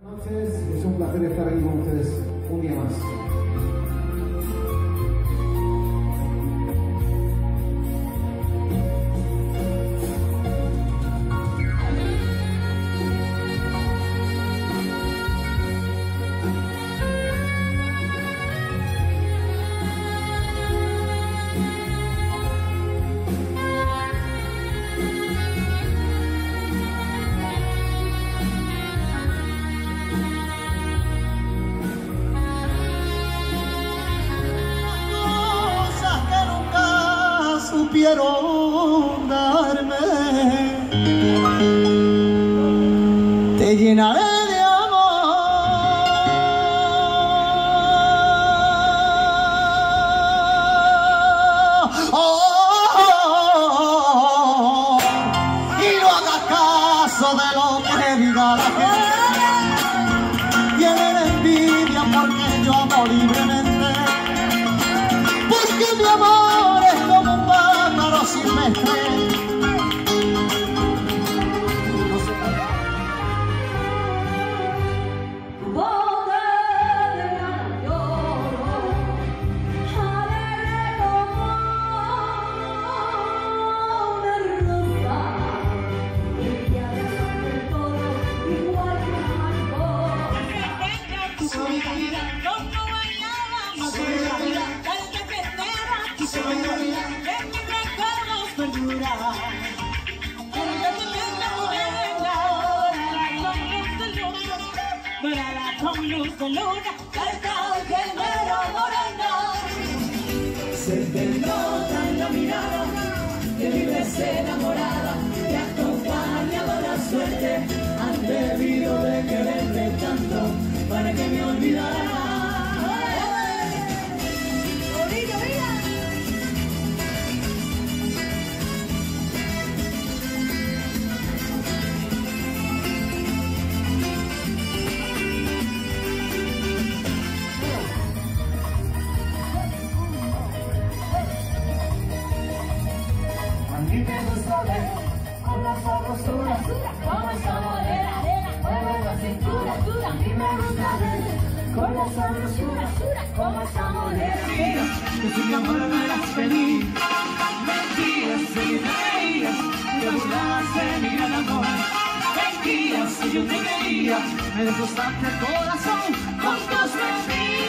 Entonces, es un placer estar aquí con ustedes un día más. Nunca supieron darme. Te llenaré de amor. Oh, y no hagas caso de lo que diga la gente. Luz de luna, de negro moreno. Se te nota en la mirada que vives enamorada, te ha acompañado la suerte, han debido de quererte tanto para que me olvidara. Me gusta ver con la sabrosura, como mueve la cintura, me gusta con la sabrosura, como. Que si mi amor eras feliz, reías, te mi gran amor. Si yo te quería, me el corazón con tus mentiras.